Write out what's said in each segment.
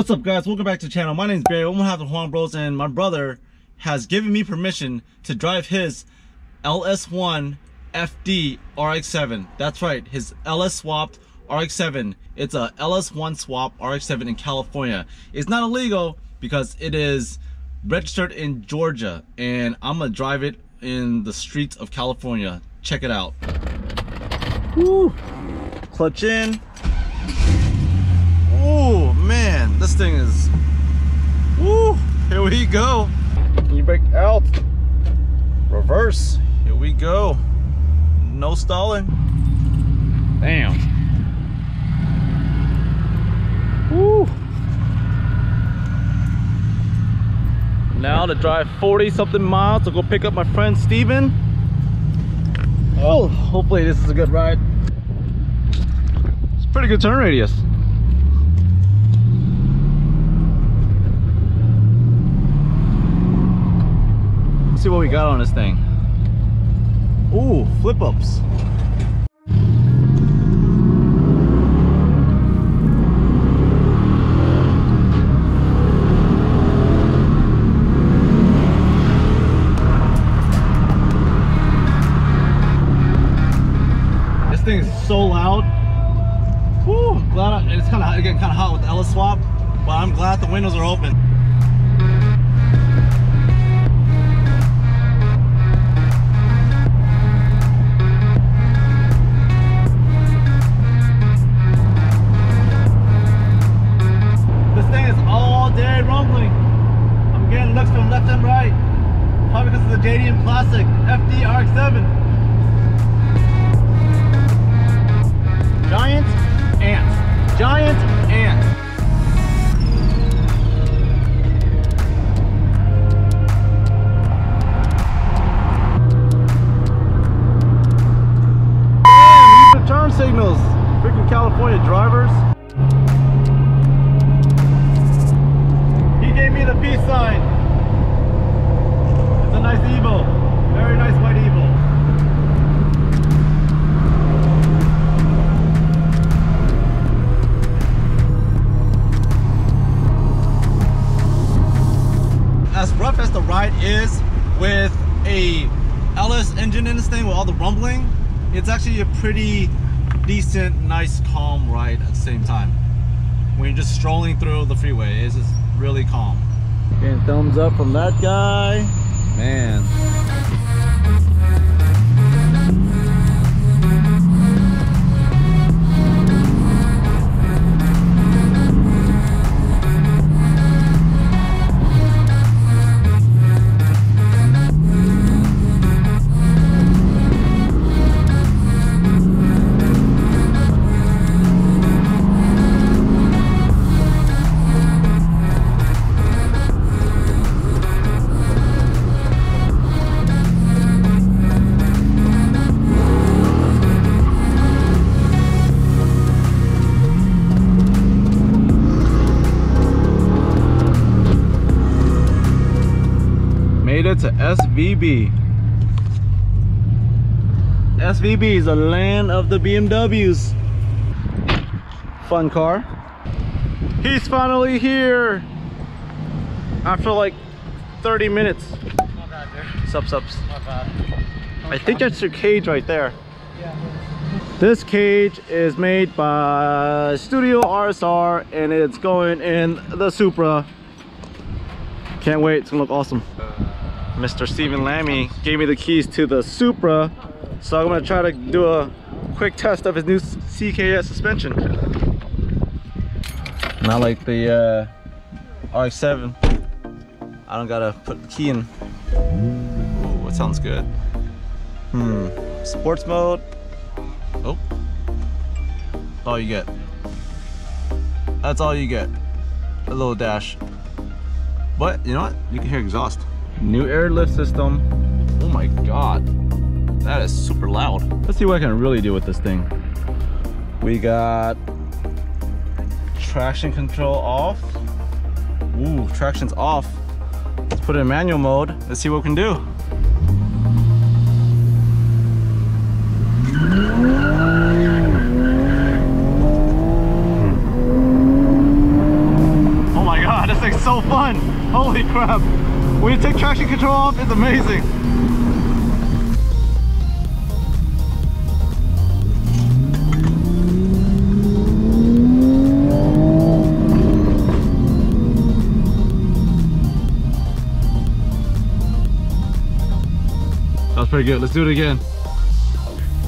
What's up guys, welcome back to the channel. My name is Barry, I'm gonna have the Huang Bros and my brother has given me permission to drive his LS1 FD RX-7. That's right, his LS swapped RX-7. It's a LS1 swap RX-7 in California. It's not illegal because it is registered in Georgia and I'm gonna drive it in the streets of California. Check it out. Woo! Clutch in. Oh man, this thing is. Woo! Here we go. You brake out. Reverse. Here we go. No stalling. Damn. Woo! Now to drive 40 something miles to go pick up my friend Steven. Oh, hopefully this is a good ride. It's a pretty good turn radius. Let's see what we got on this thing. Ooh, flip ups. This thing is so loud. Woo, glad I, it's kind of getting kind of hot with the LS swap, but I'm glad the windows are open. Right. Probably because of the JDM Classic FD RX-7. Giant ants. Giant ants. Signals. Freaking California drivers. He gave me the peace sign. Nice Evo. Very nice white Evo. As rough as the ride is with a LS engine in this thing with all the rumbling, it's actually a pretty decent, nice, calm ride at the same time when you're just strolling through the freeway. It's just really calm. Getting thumbs up from that guy. Man. Made it to SVB. SVB is a land of the BMWs. Fun car. He's finally here. After like 30 minutes. Not bad, dude. Sup, sups. Not bad. I think that's your cage right there. This cage is made by Studio RSR and it's going in the Supra. Can't wait, it's gonna look awesome. Uh, Mr. Steven Lammy gave me the keys to the Supra, so I'm gonna try to do a quick test of his new CKS suspension. Not like the uh, RX-7. I don't gotta put the key in. Ooh, it sounds good. Hmm. Sports mode. Oh. All you get. That's all you get. A little dash. But you know what? You can hear exhaust. New airlift system. Oh my god. That is super loud. Let's see what I can really do with this thing. We got traction control off. Ooh, traction's off. Let's put it in manual mode. Let's see what we can do. So fun. Holy crap. When you take traction control off, it's amazing. That was pretty good. Let's do it again.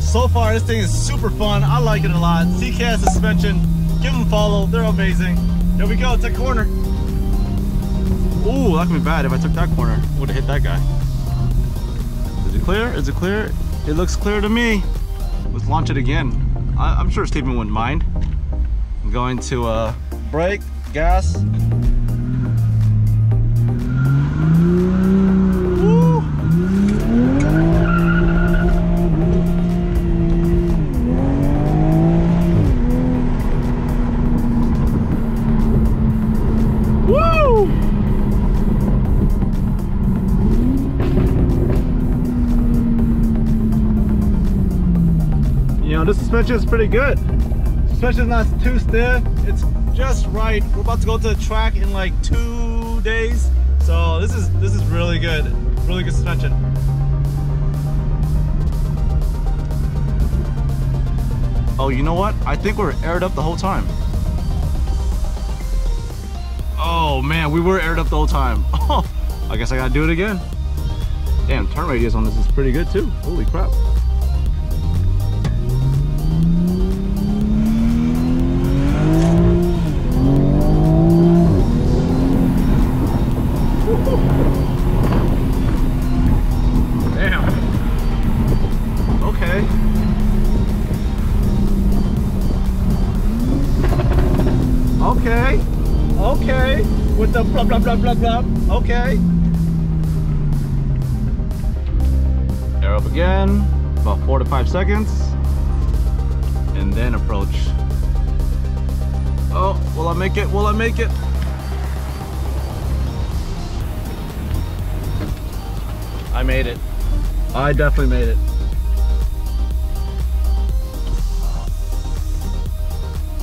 So far, this thing is super fun. I like it a lot. CKS suspension. Give them a follow. They're amazing. Here we go. Take corner. Ooh, that could be bad if I took that corner. Would have hit that guy. Is it clear? Is it clear? It looks clear to me. Let's launch it again. I, am sure Steven wouldn't mind. I'm going to uh, brake, gas, know, suspension is pretty good. Suspension not too stiff. It's just right. We're about to go to the track in like two days. So this is this is really good. Really good suspension. Oh, you know what? I think we're aired up the whole time. Oh man, we were aired up the whole time. Oh, I guess I gotta do it again. Damn, turn radius on this is pretty good too. Holy crap. Blah, blah, blah, blah, blah. Okay. Air up again, about four to five seconds. And then approach. Oh, will I make it? Will I make it? I made it. I definitely made it.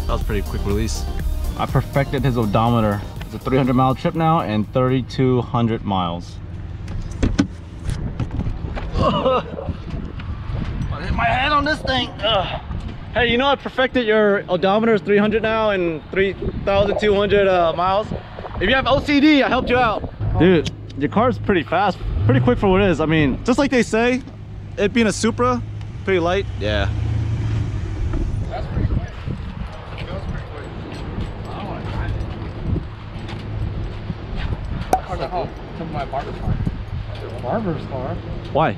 That was pretty quick release. I perfected his odometer it's a 300 mile trip now and 3,200 miles. I hit my head on this thing. Ugh. Hey, you know I perfected your odometer is 300 now and 3,200 uh, miles. If you have OCD, I helped you out. Dude, your car's pretty fast, pretty quick for what it is. I mean, just like they say, it being a Supra, pretty light. Yeah, my barber's car. Barber's car? Why?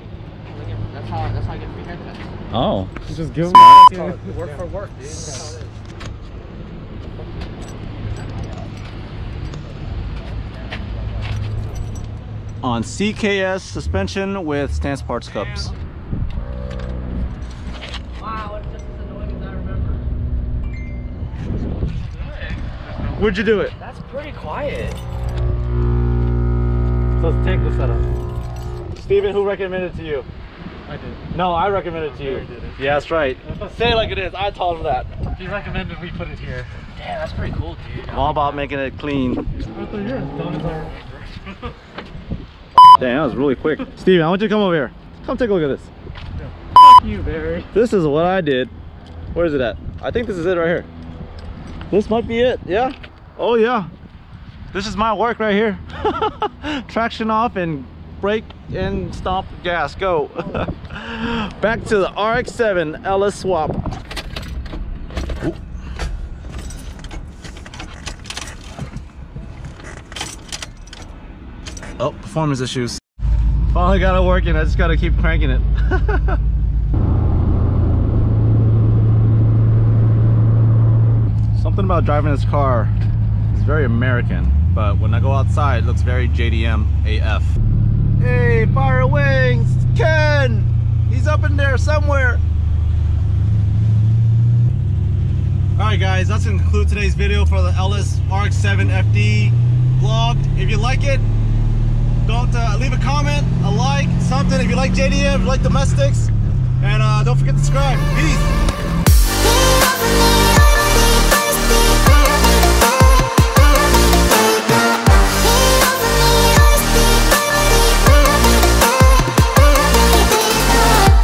That's how, that's how I get free haircuts. Oh. You just give them work for work, dude. On CKS suspension with stance parts cups. Wow, it's just as annoying as I remember. Where'd you do it? That's pretty quiet. So let's take the setup. Steven, who recommended it to you? I did. No, I recommended it to you. Did it. Yeah, that's right. Say it like it is. I told him that. He recommended we put it here. Damn, that's pretty cool, dude. I'm all about making it clean. Damn, that was really quick. Steven, I want you to come over here. Come take a look at this. Fuck you, Barry. This is what I did. Where is it at? I think this is it right here. This might be it, yeah? Oh yeah. This is my work right here. Traction off and brake and stomp gas, go. Back to the RX-7 LS swap. Ooh. Oh, performance issues. Finally got it working, I just gotta keep cranking it. Something about driving this car is very American but when I go outside, it looks very JDM AF. Hey, fire wings, Ken! He's up in there somewhere. All right, guys, that's gonna conclude today's video for the LS RX-7 FD vlog. If you like it, don't uh, leave a comment, a like, something. If you like JDM, if you like domestics, and uh, don't forget to subscribe. Peace.